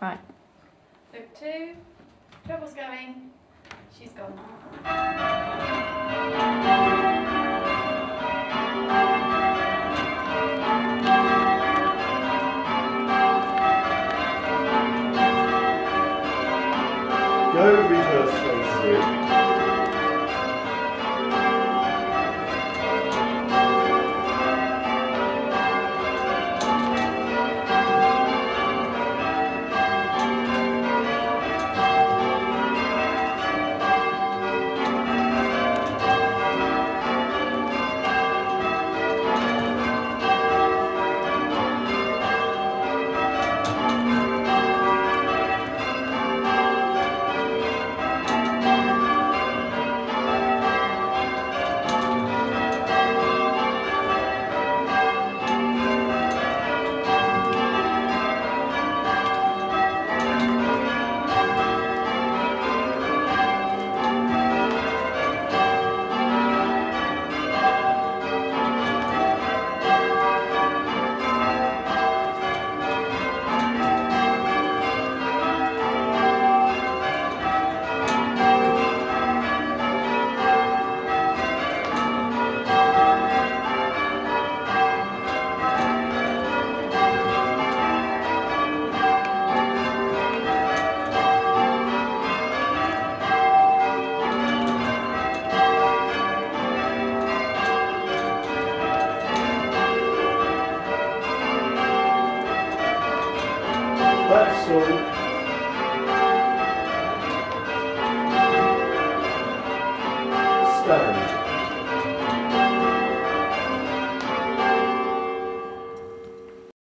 Right. Look two. Trebles going. She's gone. Go reverse phase three. soul. Stubborn.